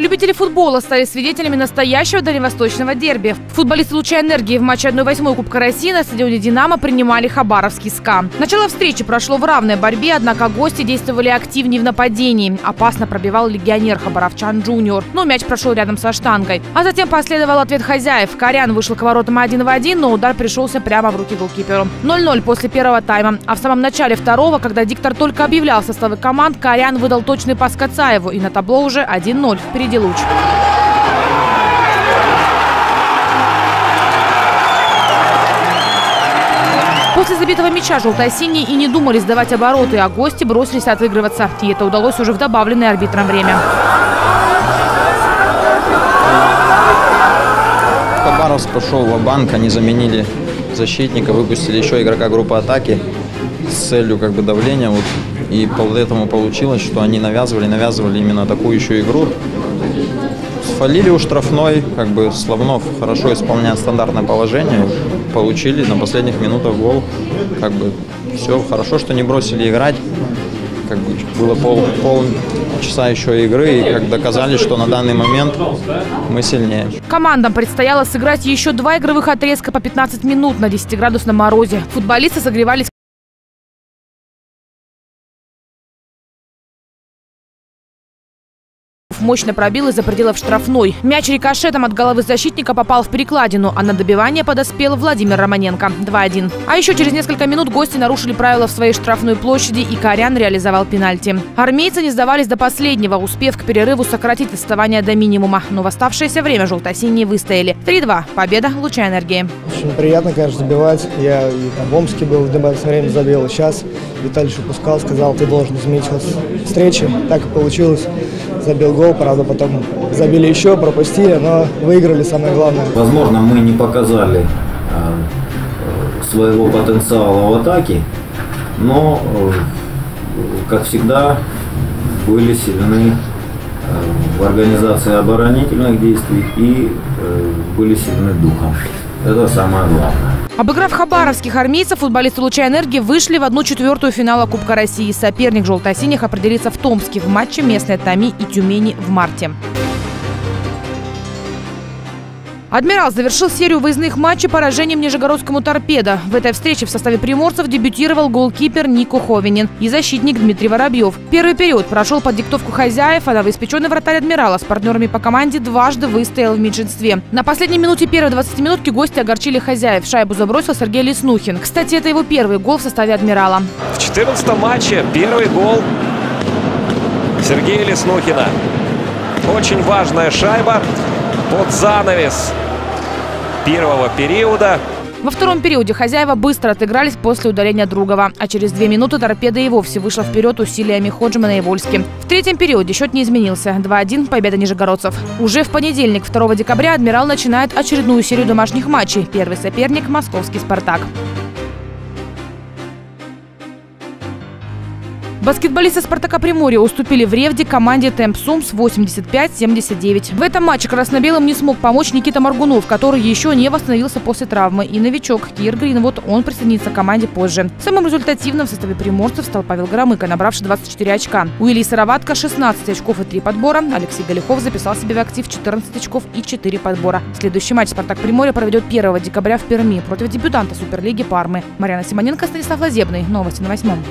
Любители футбола стали свидетелями настоящего дальневосточного дерби. Футболисты «Луча энергии» в матче 1-8 Кубка России на стадионе «Динамо» принимали хабаровский СКА. Начало встречи прошло в равной борьбе, однако гости действовали активнее в нападении. Опасно пробивал легионер Хабаровчан Джуниор, но мяч прошел рядом со штангой. А затем последовал ответ хозяев. Корян вышел к воротам один в один, но удар пришелся прямо в руки голкиперу. 0-0 после первого тайма. А в самом начале второго, когда диктор только объявлял составы команд, Корян выдал точный пас Кацаеву. И на табло уже 1-0 впереди впереди луч. После забитого мяча желто-синие и не думали сдавать обороты, а гости бросились отыгрываться. И это удалось уже в добавленное арбитром время. Хабаровск пошел в банк они заменили защитника, выпустили еще игрока группы атаки с целью как бы давления. Вот. И поэтому получилось, что они навязывали, навязывали именно атакующую игру. Сфалили у штрафной, как бы Славнов хорошо исполняет стандартное положение, получили на последних минутах гол, как бы все хорошо, что не бросили играть, как бы было пол, пол часа еще игры и как доказали, что на данный момент мы сильнее. Командам предстояло сыграть еще два игровых отрезка по 15 минут на 10-градусном морозе. Футболисты согревались мощно пробил из-за пределов штрафной. Мяч рикошетом от головы защитника попал в перекладину, а на добивание подоспел Владимир Романенко. 2-1. А еще через несколько минут гости нарушили правила в своей штрафной площади, и Корян реализовал пенальти. Армейцы не сдавались до последнего, успев к перерыву сократить отставание до минимума. Но в оставшееся время желто-синие выстояли. 3-2. Победа Луча энергии. Очень приятно, конечно, забивать. Я и там в Омске был, в добавочное время забил. сейчас Виталий Шупускал сказал, ты должен изменить ход встречи. Так и получилось. Забил гол, правда, потом забили еще, пропустили, но выиграли самое главное. Возможно, мы не показали э, своего потенциала в атаке, но, э, как всегда, были сильны э, в организации оборонительных действий и были сильны духом. Это самое главное. Обыграв хабаровских армейцев, футболисты «Луча энергии» вышли в одну четвертую финала Кубка России. Соперник «Желто-синих» определится в Томске в матче местной Томи и Тюмени в марте. Адмирал завершил серию выездных матчей поражением Нижегородскому торпедо. В этой встрече в составе приморцев дебютировал голкипер Нико Ховинин и защитник Дмитрий Воробьев. Первый период прошел под диктовку хозяев, а новоиспеченный вратарь адмирала с партнерами по команде дважды выстоял в меньшинстве. На последней минуте первой 20 минутки гости огорчили хозяев. Шайбу забросил Сергей Леснухин. Кстати, это его первый гол в составе адмирала. В 14 матче первый гол Сергея Леснухина. Очень важная шайба под занавес первого периода. Во втором периоде хозяева быстро отыгрались после удаления Другова, а через две минуты торпеда и вовсе вышла вперед усилиями Ходжимана и Вольски. В третьем периоде счет не изменился. 2-1 победа нижегородцев. Уже в понедельник, 2 декабря, «Адмирал» начинает очередную серию домашних матчей. Первый соперник – московский «Спартак». Баскетболисты «Спартака Приморья» уступили в Ревде команде «Темп Сумс» 85-79. В этом матче красно-белым не смог помочь Никита Маргунов, который еще не восстановился после травмы. И новичок Кир Гринвуд, он присоединится к команде позже. Самым результативным в составе приморцев стал Павел Громыко, набравший 24 очка. У Ильи Сыроватка 16 очков и 3 подбора. Алексей Галихов записал себе в актив 14 очков и 4 подбора. Следующий матч «Спартак Приморья» проведет 1 декабря в Перми против дебютанта Суперлиги Пармы. Марьяна Симоненко, Станислав Лазебный. Новости на восьмом.